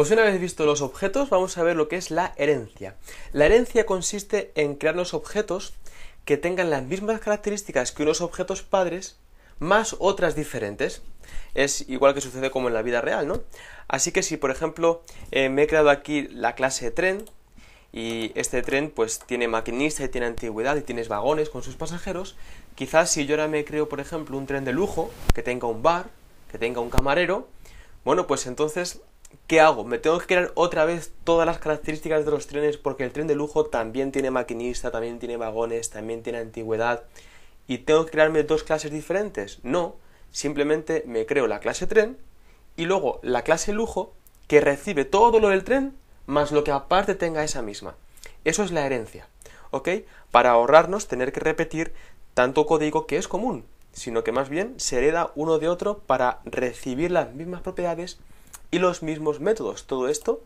Pues una vez visto los objetos, vamos a ver lo que es la herencia. La herencia consiste en crear los objetos que tengan las mismas características que unos objetos padres, más otras diferentes. Es igual que sucede como en la vida real, ¿no? Así que si, por ejemplo, eh, me he creado aquí la clase tren, y este tren pues tiene maquinista y tiene antigüedad y tienes vagones con sus pasajeros, quizás si yo ahora me creo, por ejemplo, un tren de lujo, que tenga un bar, que tenga un camarero, bueno, pues entonces ¿qué hago? Me tengo que crear otra vez todas las características de los trenes porque el tren de lujo también tiene maquinista, también tiene vagones, también tiene antigüedad y tengo que crearme dos clases diferentes. No, simplemente me creo la clase tren y luego la clase lujo que recibe todo lo del tren más lo que aparte tenga esa misma. Eso es la herencia, ¿ok? Para ahorrarnos tener que repetir tanto código que es común, sino que más bien se hereda uno de otro para recibir las mismas propiedades y los mismos métodos. Todo esto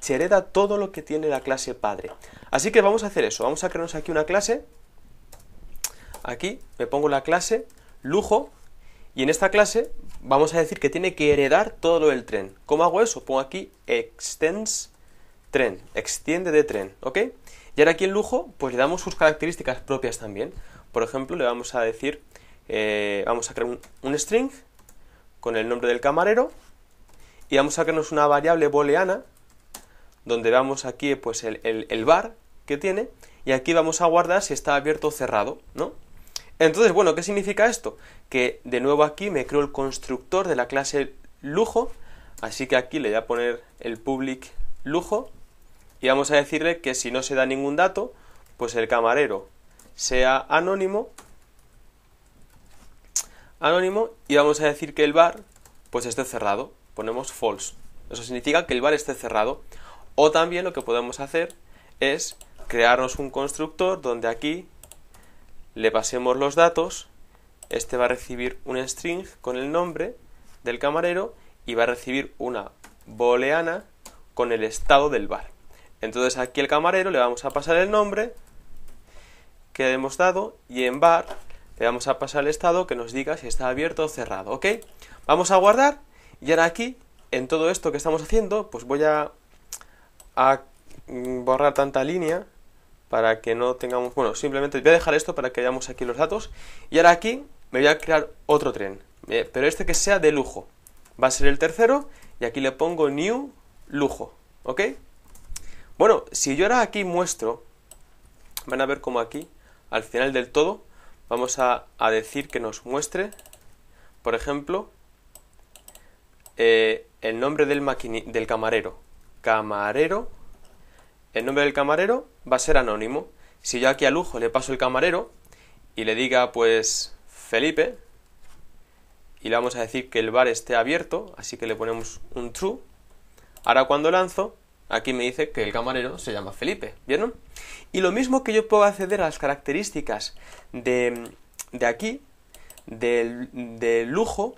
se hereda todo lo que tiene la clase padre. Así que vamos a hacer eso. Vamos a crearnos aquí una clase. Aquí me pongo la clase lujo y en esta clase vamos a decir que tiene que heredar todo lo del tren. ¿Cómo hago eso? Pongo aquí extends tren, extiende de tren, ¿ok? Y ahora aquí en lujo pues le damos sus características propias también. Por ejemplo, le vamos a decir, eh, vamos a crear un string con el nombre del camarero y vamos a crearnos una variable booleana donde vamos aquí pues el, bar que tiene y aquí vamos a guardar si está abierto o cerrado, ¿no? Entonces, bueno, ¿qué significa esto? Que de nuevo aquí me creo el constructor de la clase lujo, así que aquí le voy a poner el public lujo y vamos a decirle que si no se da ningún dato, pues el camarero sea anónimo anónimo y vamos a decir que el bar pues esté cerrado ponemos false. Eso significa que el bar esté cerrado. O también lo que podemos hacer es crearnos un constructor donde aquí le pasemos los datos. Este va a recibir un string con el nombre del camarero y va a recibir una booleana con el estado del bar. Entonces aquí el camarero le vamos a pasar el nombre que hemos dado y en bar le vamos a pasar el estado que nos diga si está abierto o cerrado. ¿Ok? Vamos a guardar y ahora aquí, en todo esto que estamos haciendo, pues voy a, mm, borrar tanta línea para que no tengamos... Bueno, simplemente voy a dejar esto para que veamos aquí los datos. Y ahora aquí me voy a crear otro tren, eh, pero este que sea de lujo. Va a ser el tercero y aquí le pongo new lujo, ¿ok? Bueno, si yo ahora aquí muestro, van a ver como aquí, al final del todo, vamos a, a decir que nos muestre, por ejemplo, eh, el nombre del, camarero. Camarero. El nombre del camarero va a ser anónimo. Si yo aquí a lujo le paso el camarero y le diga pues Felipe y le vamos a decir que el bar esté abierto, así que le ponemos un true. Ahora cuando lanzo, aquí me dice que el camarero se llama Felipe, ¿vieron? Y lo mismo que yo puedo acceder a las características de, de aquí, del, de lujo,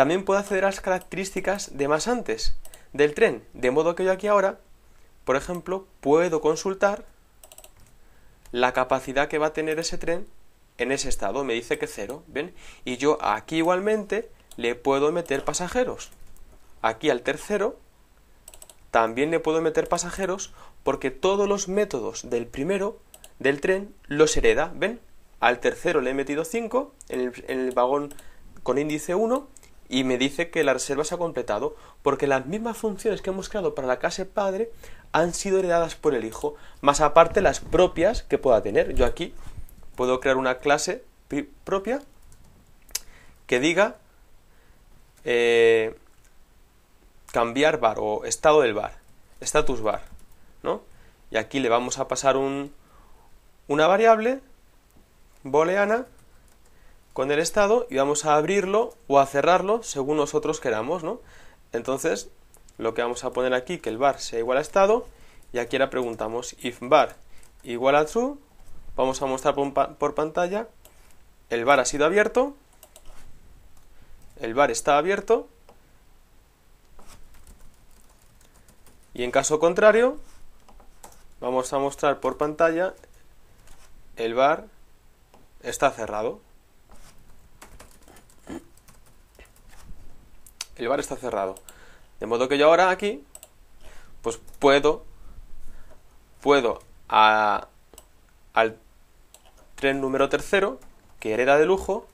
también puedo acceder a las características de más antes del tren, de modo que yo aquí ahora, por ejemplo, puedo consultar la capacidad que va a tener ese tren en ese estado. Me dice que cero, ¿ven? Y yo aquí igualmente le puedo meter pasajeros. Aquí al tercero también le puedo meter pasajeros porque todos los métodos del primero del tren los hereda, ¿ven? Al tercero le he metido 5 en el, en el vagón con índice 1 y me dice que la reserva se ha completado porque las mismas funciones que hemos creado para la clase padre han sido heredadas por el hijo, más aparte las propias que pueda tener. Yo aquí puedo crear una clase propia que diga eh, cambiar bar o estado del bar, status bar, ¿no? Y aquí le vamos a pasar un, una variable booleana con el estado y vamos a abrirlo o a cerrarlo según nosotros queramos, ¿no? Entonces, lo que vamos a poner aquí, que el bar sea igual a estado, y aquí ahora preguntamos if bar igual a true, vamos a mostrar por, pantalla, el bar ha sido abierto, el bar está abierto, y en caso contrario, vamos a mostrar por pantalla, el bar está cerrado. El bar está cerrado. De modo que yo ahora aquí pues puedo, puedo a, al tren número tercero, que hereda de lujo,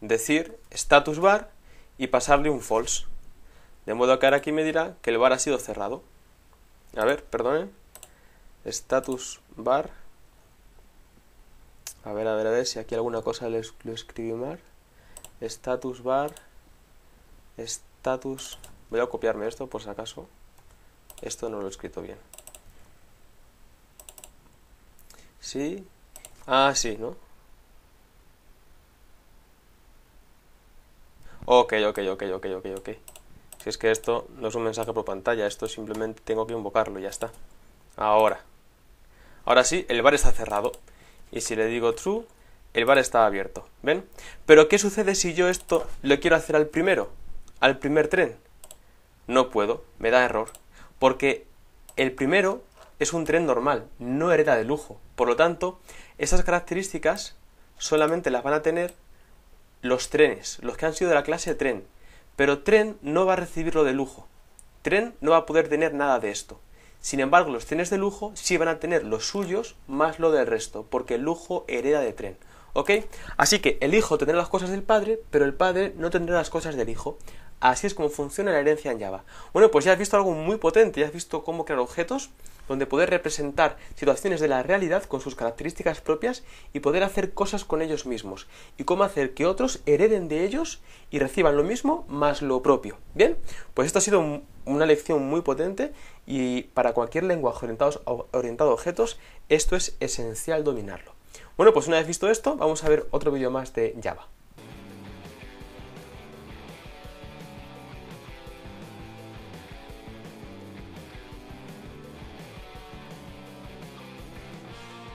decir status bar y pasarle un false. De modo que ahora aquí me dirá que el bar ha sido cerrado. A ver, perdonen. Status bar. A ver, a ver, a ver si aquí alguna cosa lo escribí mal. Status bar. Voy a copiarme esto por si acaso. Esto no lo he escrito bien. Sí. Ah, sí, ¿no? Ok, ok, ok, ok, ok, ok. Si es que esto no es un mensaje por pantalla, esto simplemente tengo que invocarlo y ya está. Ahora. Ahora sí, el bar está cerrado. Y si le digo true, el bar está abierto. ¿Ven? Pero ¿qué sucede si yo esto lo quiero hacer al primero? Al primer tren. No puedo, me da error. Porque el primero es un tren normal, no hereda de lujo. Por lo tanto, esas características solamente las van a tener los trenes, los que han sido de la clase tren. Pero tren no va a recibirlo de lujo. Tren no va a poder tener nada de esto. Sin embargo, los trenes de lujo sí van a tener los suyos más lo del resto, porque el lujo hereda de tren. ¿Ok? Así que el hijo tendrá las cosas del padre, pero el padre no tendrá las cosas del hijo. Así es como funciona la herencia en Java. Bueno, pues ya has visto algo muy potente, ya has visto cómo crear objetos donde poder representar situaciones de la realidad con sus características propias y poder hacer cosas con ellos mismos. Y cómo hacer que otros hereden de ellos y reciban lo mismo más lo propio. Bien, pues esto ha sido una lección muy potente y para cualquier lenguaje orientado, orientado a objetos esto es esencial dominarlo. Bueno, pues una vez visto esto, vamos a ver otro vídeo más de Java.